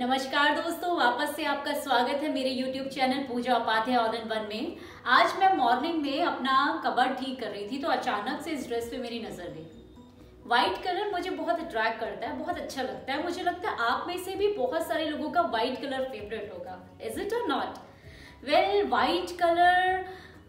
नमस्कार दोस्तों, वापस से आपका स्वागत है मेरे YouTube channel Pooja Upadhyay all in one में। आज मैं मॉर्निंग में अपना कबर ठीक कर रही थी तो अचानक से इस ड्रेस पे मेरी नज़र गई। व्हाइट कलर मुझे बहुत अट्रैक्ट करता है, बहुत अच्छा लगता है। मुझे लगता है आप में से भी बहुत सारे लोगों का व्हाइट कलर फेवरेट होगा। Is it or not well white colour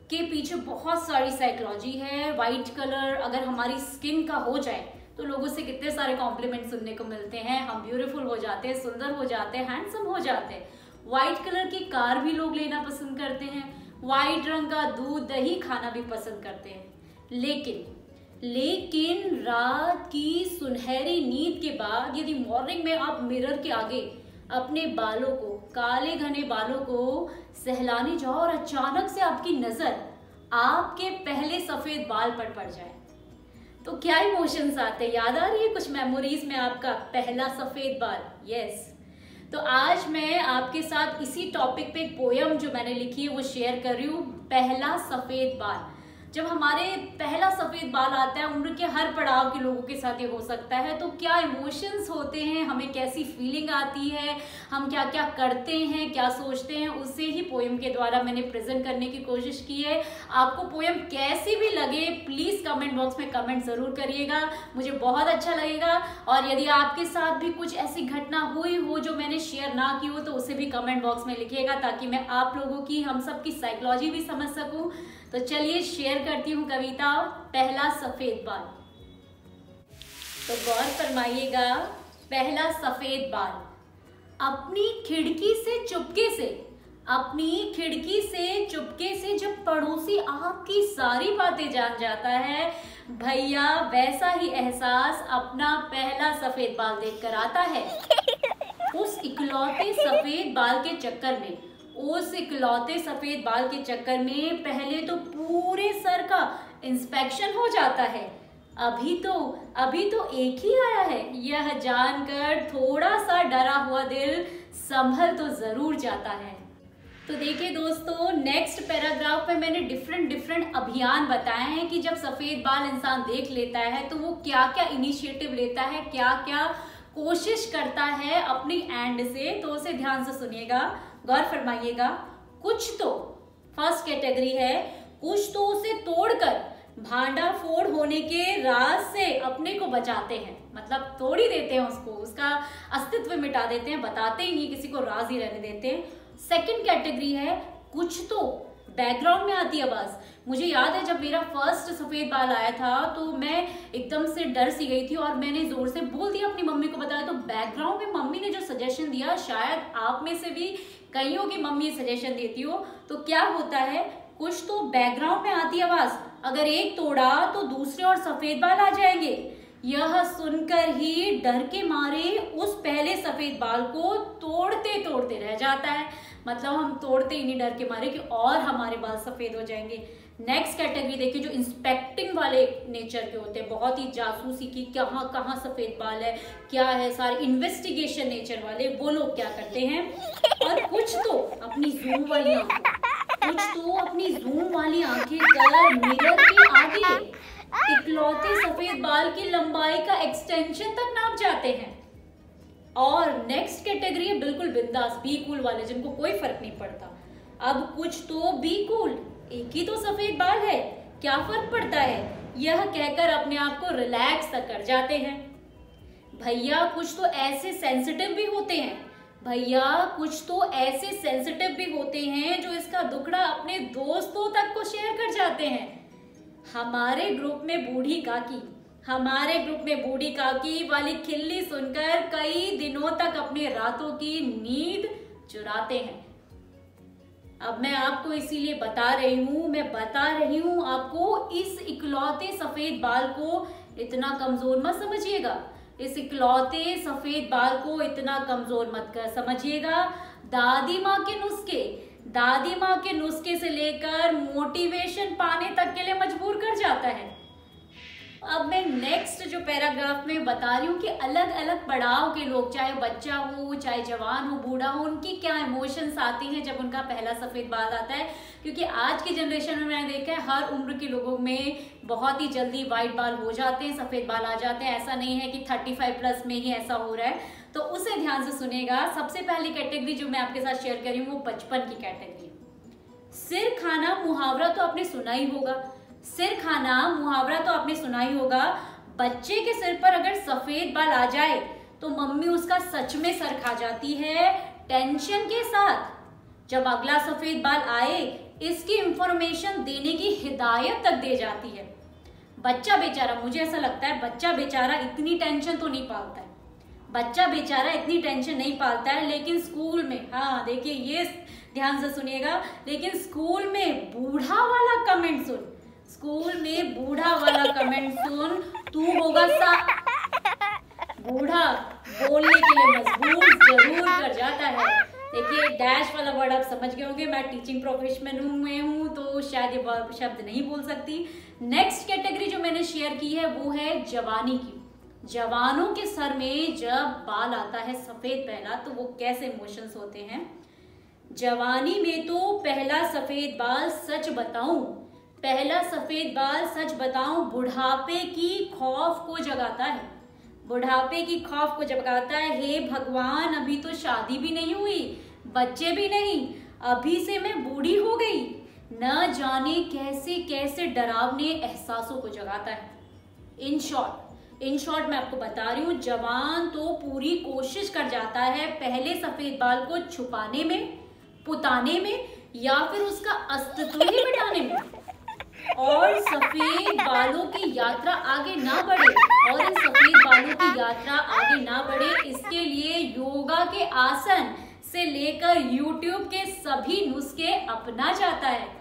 के पीछे बहुत सारी साइकोलॉजी है। व्हाइट कलर अगर हमारी स्किन का हो जाए तो लोगों से कितने सारे कॉम्प्लीमेंट सुनने को मिलते हैं, हम ब्यूटीफुल हो जाते हैं, सुंदर हो जाते हैं हैंडसम हो जाते हैं। व्हाइट कलर की कार भी लोग लेना पसंद करते हैं व्हाइट रंग का दूध, दही खाना भी पसंद करते हैं। लेकिन लेकिन रात की सुनहरी नींद के बाद यदि मॉर्निंग में आप मिरर के आगे अपने बालों को, काले घने बालों को सहलाने जाओ और अचानक से आपकी नज़र आपके पहले सफ़ेद बाल पर पड़ जाए। तो क्या इमोशंस आते हैं? याद आ रही है कुछ मेमोरीज में आपका पहला सफ़ेद बाल? यस तो आज मैं आपके साथ इसी टॉपिक पे एक पोयम जो मैंने लिखी है, वो शेयर कर रही हूँ, पहला सफ़ेद बाल। जब हमारे पहला सफ़ेद बाल आता है, उम्र के हर पड़ाव के लोगों के साथ ये हो सकता है तो क्या इमोशंस होते हैं? हमें कैसी फीलिंग आती है? हम क्या क्या करते हैं? क्या सोचते हैं? उसे ही पोएम के द्वारा मैंने प्रेजेंट करने की कोशिश की है। आपको पोएम कैसी भी लगे प्लीज़ कमेंट बॉक्स में कमेंट ज़रूर करिएगा। मुझे बहुत अच्छा लगेगा। और यदि आपके साथ भी कुछ ऐसी घटना हुई हो जो मैंने शेयर ना की हो तो उसे भी कमेंट बॉक्स में लिखिएगा ताकि मैं आप लोगों की, हम सबकी साइकोलॉजी भी समझ सकूँ। तो चलिए शेयर करती हूँ कविता पहला सफ़ेद बाल। तो गौर फरमाइएगा, पहला सफ़ेद बाल। अपनी खिड़की से चुपके से, अपनी खिड़की से चुपके से जब पड़ोसी आपकी सारी बातें जान जाता है, भैया वैसा ही एहसास अपना पहला सफ़ेद बाल देखकर आता है। उस इकलौते सफ़ेद बाल के चक्कर में उस इकलौते सफ़ेद बाल के चक्कर में पहले तो पूरे सर का इंस्पेक्शन हो जाता है। अभी तो अभी तो एक ही आया है। यह जानकर थोड़ा सा डरा हुआ दिल संभल तो ज़रूर जाता है। तो देखिए दोस्तों नेक्स्ट पैराग्राफ में मैंने डिफरेंट डिफरेंट अभियान बताए हैं कि जब सफ़ेद बाल इंसान देख लेता है तो वो क्या क्या इनिशिएटिव लेता है क्या क्या कोशिश करता है अपनी एंड से। तो उसे ध्यान से सुनिएगा। गौर फरमाइएगा, कुछ तो फ़र्स्ट कैटेगरी है, कुछ तो उसे तोड़कर भांडा फोड़ होने के राज से अपने को बचाते हैं। मतलब तोड़ ही देते हैं उसको, उसका अस्तित्व मिटा देते हैं, बताते ही नहीं, किसी को राज ही रहने देते हैं। सेकेंड कैटेगरी है, कुछ तो बैकग्राउंड में आती आवाज़ मुझे याद है जब मेरा फ़र्स्ट सफ़ेद बाल आया था तो मैं एकदम से डर सी गई थी और मैंने ज़ोर से बोल दिया अपनी मम्मी को बताया। तो बैकग्राउंड में मम्मी ने जो सजेशन दिया, शायद आप में से भी कईयों की मम्मी सजेशन देती हो। तो क्या होता है, कुछ तो बैकग्राउंड में आती आवाज़ अगर एक तोड़ा तो दूसरे और सफ़ेद बाल आ जाएँगे। यह सुनकर ही डर के मारे उस पहले सफ़ेद बाल को तोड़ते तोड़ते रह जाता है। मतलब हम तोड़ते ही नहीं, डर के मारे कि और हमारे बाल सफ़ेद हो जाएँगे। नेक्स्ट कैटेगरी देखिए, जो इंस्पेक्टिंग वाले नेचर के होते हैं, बहुत ही जासूसी की कहाँ कहाँ सफ़ेद बाल है, क्या है सारे इन्वेस्टिगेशन नेचर वाले, वो लोग क्या करते हैं? और कुछ तो अपनी जूम वाली कुछ तो अपनी जूम वाली आँखें कर मिरर के आगे। इकलौते सफ़ेद बाल की लंबाई का एक्सटेंशन तक नाप जाते हैं। और नेक्स्ट कैटेगरी है बिल्कुल बिंदास बी कूल वाले, जिनको कोई फ़र्क नहीं पड़ता। अब कुछ तो बी कूल एक ही तो सफ़ेद बाल है, क्या फ़र्क पड़ता है? यह कहकर अपने आप को रिलैक्स कर जाते हैं। भैया, कुछ तो ऐसे सेंसिटिव भी होते हैं। भैया, कुछ तो ऐसे सेंसिटिव भी होते हैं, जो इसका दुखड़ा अपने दोस्तों तक को शेयर कर जाते हैं। हमारे ग्रुप में बूढ़ी काकी हमारे ग्रुप में बूढ़ी काकी वाली खिल्ली सुनकर कई दिनों तक अपने रातों की नींद चुराते हैं। अब मैं आपको इसीलिए बता रही हूँ, मैं बता रही हूँ, आपको इस इकलौते सफ़ेद बाल को इतना कमज़ोर मत समझिएगा। इस इकलौते सफ़ेद बाल को इतना कमज़ोर मत कर समझिएगा। दादी माँ के नुस्खे, दादी माँ के नुस्खे से लेकर मोटिवेशन पाने तक के लिए मजबूर कर जाता है। अब मैं नेक्स्ट जो पैराग्राफ में बता रही हूँ कि अलग अलग पड़ाव के लोग, चाहे बच्चा हो, चाहे जवान हो, बूढ़ा हो, उनकी क्या इमोशंस आती हैं जब उनका पहला सफ़ेद बाल आता है? क्योंकि आज की जनरेशन में मैंने देखा है, हर उम्र के लोगों में बहुत ही जल्दी व्हाइट बाल हो जाते हैं, सफ़ेद बाल आ जाते हैं। ऐसा नहीं है कि थर्टी फाइव प्लस में ही ऐसा हो रहा है। तो उसे ध्यान से सुनेगा सबसे पहली कैटेगरी जो मैं आपके साथ शेयर करी हूँ, वो बचपन की कैटेगरी सिर खाना मुहावरा तो आपने सुना ही होगा। सिर खाना, मुहावरा तो आपने सुना ही होगा। बच्चे के सिर पर अगर सफ़ेद बाल आ जाए तो मम्मी उसका सच में सर खा जाती है टेंशन के साथ। जब अगला सफ़ेद बाल आए, इसकी इंफॉर्मेशन देने की हिदायत तक दे जाती है। बच्चा बेचारा, मुझे ऐसा लगता है, बच्चा बेचारा इतनी टेंशन तो नहीं पालता है। बच्चा बेचारा इतनी टेंशन नहीं पालता है, लेकिन स्कूल में हाँ देखिए, ये ध्यान से सुनिएगा, लेकिन स्कूल में बूढ़ा वाला कमेंट सुन। स्कूल में बूढ़ा वाला कमेंट सुन, तू होगा सा। बूढ़ा, बोलने के लिए मजबूर ज़रूर कर जाता है। देखिए डैश वाला वर्ड आप समझ गए होंगे, मैं टीचिंग प्रोफेशनल में हूँ तो शायद ये शब्द नहीं बोल सकती। नेक्स्ट कैटेगरी जो मैंने शेयर की है, वो है जवानी की। जवानों के सर में जब बाल आता है, सफ़ेद पहला तो वो कैसे इमोशंस होते हैं? जवानी में तो पहला सफ़ेद बाल सच बताऊँ पहला सफ़ेद बाल सच बताऊँ, बुढ़ापे की खौफ को जगाता है। बुढ़ापे की खौफ को जगाता है। हे भगवान, अभी तो शादी भी नहीं हुई, बच्चे भी नहीं, अभी से मैं बूढ़ी हो गई। न जाने कैसे कैसे डरावने एहसासों को जगाता है। इन शॉर्ट इन शॉर्ट मैं आपको बता रही हूँ, जवान तो पूरी कोशिश कर जाता है पहले सफ़ेद बाल को छुपाने में, पुताने में, या फिर उसका अस्तित्व ही मिटाने में। और सफ़ेद बालों की यात्रा आगे ना बढ़े। और इन सफ़ेद बालों की यात्रा आगे ना बढ़े, इसके लिए योगा के आसन से लेकर YouTube के सभी नुस्खे अपना जाता है।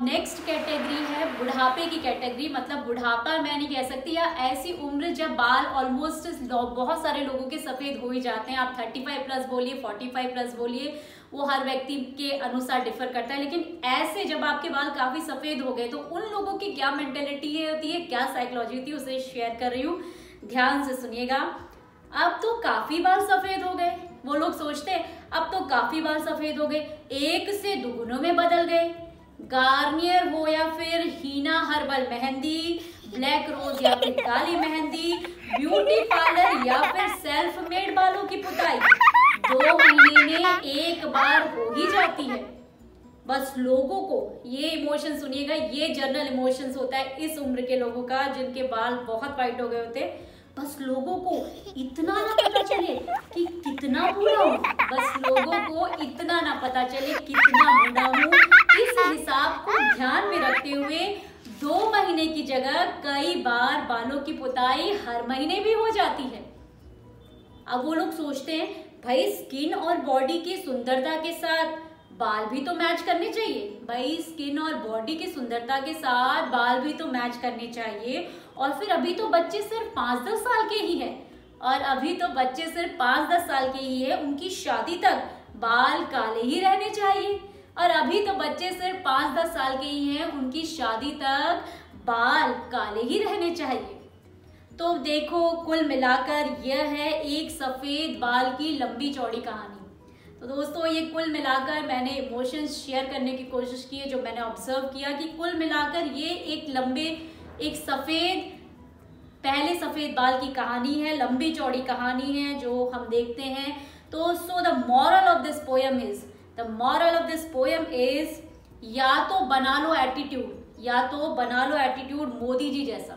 नेक्स्ट कैटेगरी है बुढ़ापे की कैटेगरी मतलब बुढ़ापा मैं नहीं कह सकती, या ऐसी उम्र जब बाल ऑलमोस्ट बहुत सारे लोगों के सफ़ेद हो ही जाते हैं। आप 35 प्लस बोलिए 45 प्लस बोलिए, वो हर व्यक्ति के अनुसार डिफर करता है। लेकिन ऐसे जब आपके बाल काफ़ी सफ़ेद हो गए तो उन लोगों की क्या मेंटेलिटी होती है, क्या साइकोलॉजी होती है, उसे शेयर कर रही हूँ। ध्यान से सुनिएगा। अब तो काफ़ी बाल सफ़ेद हो गए। वो लोग सोचते हैं, अब तो काफ़ी बाल सफ़ेद हो गए। एक से दुगुनों में बदल गए। गार्नियर हो या फिर henna herbal, mehndi, black rose या फिर काली मेहंदी, ब्यूटी पार्लर या फिर सेल्फ मेड बालों की पुताई। दो महीने एक बार हो ही जाती है। बस लोगों को ये इमोशन सुनिएगा, ये जर्नल इमोशंस होता है इस उम्र के लोगों का जिनके बाल बहुत वाइट हो गए होते। बस लोगों को इतना ना पता चले कि कितना बुरा हूँ। बस लोगों को इतना ना पता चले कितना बुरा हूँ। इस रखते हुए दो महीने की जगह कई बार बालों की पुताई हर महीने भी हो जाती है। अब वो लोग सोचते हैं, भाई स्किन और बॉडी की सुंदरता के साथ बाल भी तो मैच करने चाहिए। भाई स्किन और बॉडी की सुंदरता के साथ बाल भी तो मैच करने चाहिए। और फिर अभी तो बच्चे सिर्फ़ पाँच दस साल के ही है। और अभी तो बच्चे सिर्फ़ पाँच दस साल के ही है। उनकी शादी तक बाल काले ही रहने चाहिए। और अभी तो बच्चे सिर्फ़ पाँच दस साल के ही हैं। उनकी शादी तक बाल काले ही रहने चाहिए। तो देखो, कुल मिलाकर यह है एक सफ़ेद बाल की लंबी चौड़ी कहानी। तो दोस्तों, ये कुल मिलाकर मैंने इमोशंस शेयर करने की कोशिश की है, जो मैंने ऑब्ज़र्व किया कि कुल मिलाकर ये एक लंबे, एक सफ़ेद, पहले सफ़ेद बाल की कहानी है, लंबी चौड़ी कहानी है, जो हम देखते हैं। तो so the moral of this poem is moral of this poem is या तो बना लो एटीट्यूड या तो बना लो एटीट्यूड मोदी जी जैसा।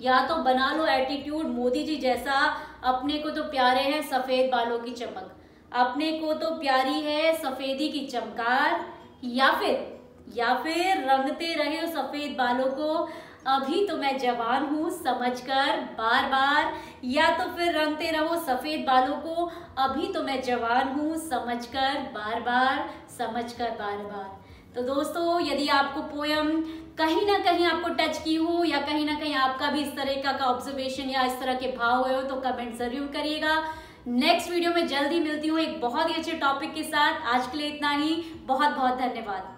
या तो बना लो एटीट्यूड मोदी जी जैसा, अपने को तो प्यारे हैं सफ़ेद बालों की चमक, अपने को तो प्यारी है सफेदी की चमकार, या फिर या फिर रंगते रहे सफ़ेद बालों को अभी तो मैं जवान हूँ, समझकर बार बार या तो फिर रंगते रहो सफ़ेद बालों को। अभी तो मैं जवान हूँ, समझकर बार बार समझकर बार बार तो दोस्तों, यदि आपको पोयम कहीं ना कहीं आपको टच की हो, या कहीं ना कहीं आपका भी इस तरह का ऑब्जर्वेशन या इस तरह के भाव हुए हो तो कमेंट ज़रूर करिएगा। नेक्स्ट वीडियो में जल्दी मिलती हूँ एक बहुत ही अच्छे टॉपिक के साथ। आज के लिए इतना ही। बहुत बहुत धन्यवाद।